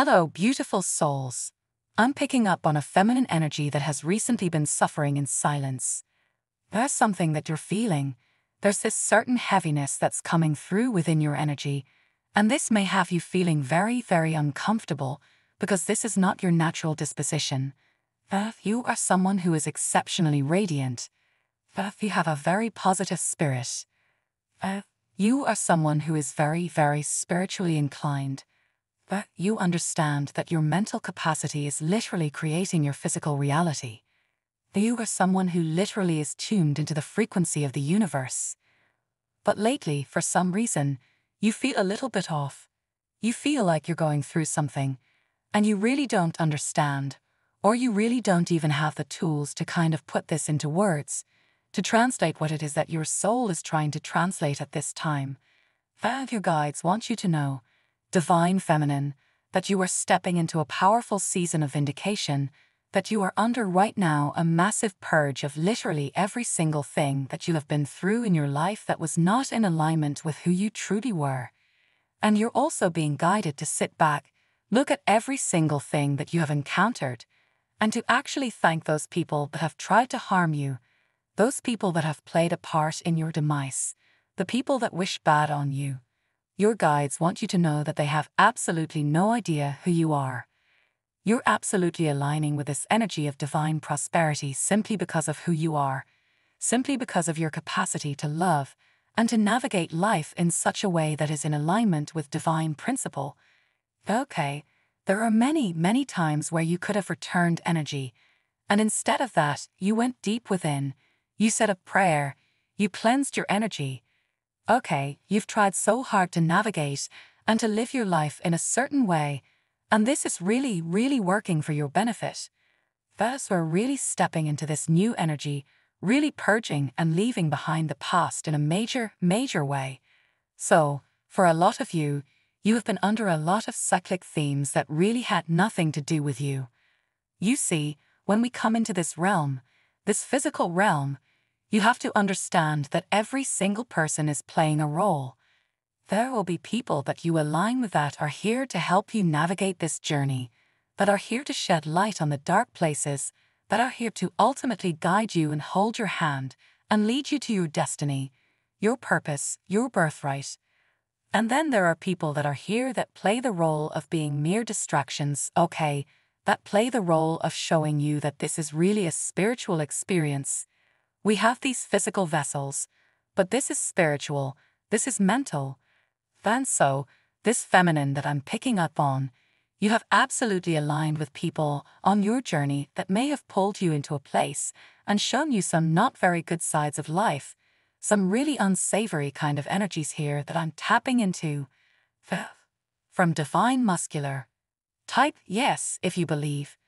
Hello, beautiful souls. I'm picking up on a feminine energy that has recently been suffering in silence. There's something that you're feeling. There's this certain heaviness that's coming through within your energy, and this may have you feeling very, very uncomfortable because this is not your natural disposition. If you are someone who is exceptionally radiant, if you have a very positive spirit, if you are someone who is very, very spiritually inclined, but you understand that your mental capacity is literally creating your physical reality. You are someone who literally is tuned into the frequency of the universe. But lately, for some reason, you feel a little bit off. You feel like you're going through something, and you really don't understand, or you really don't even have the tools to kind of put this into words, to translate what it is that your soul is trying to translate at this time. Five your guides want you to know divine feminine, that you are stepping into a powerful season of vindication, that you are under right now a massive purge of literally every single thing that you have been through in your life that was not in alignment with who you truly were. And you're also being guided to sit back, look at every single thing that you have encountered, and to actually thank those people that have tried to harm you, those people that have played a part in your demise, the people that wish bad on you. Your guides want you to know that they have absolutely no idea who you are. You're absolutely aligning with this energy of divine prosperity simply because of who you are, simply because of your capacity to love and to navigate life in such a way that is in alignment with divine principle. Okay, there are many, many times where you could have returned energy, and instead of that, you went deep within, you said a prayer, you cleansed your energy, Okay, you've tried so hard to navigate and to live your life in a certain way, and this is really, really working for your benefit. Thus, we're really stepping into this new energy, really purging and leaving behind the past in a major, major way. So, for a lot of you, you have been under a lot of cyclic themes that really had nothing to do with you. You see, when we come into this realm, this physical realm, you have to understand that every single person is playing a role. There will be people that you align with that are here to help you navigate this journey, that are here to shed light on the dark places, that are here to ultimately guide you and hold your hand and lead you to your destiny, your purpose, your birthright. And then there are people that are here that play the role of being mere distractions, okay, that play the role of showing you that this is really a spiritual experience we have these physical vessels, but this is spiritual, this is mental. And so, this feminine that I'm picking up on, you have absolutely aligned with people on your journey that may have pulled you into a place and shown you some not very good sides of life, some really unsavory kind of energies here that I'm tapping into. From divine masculine. Type yes if you believe.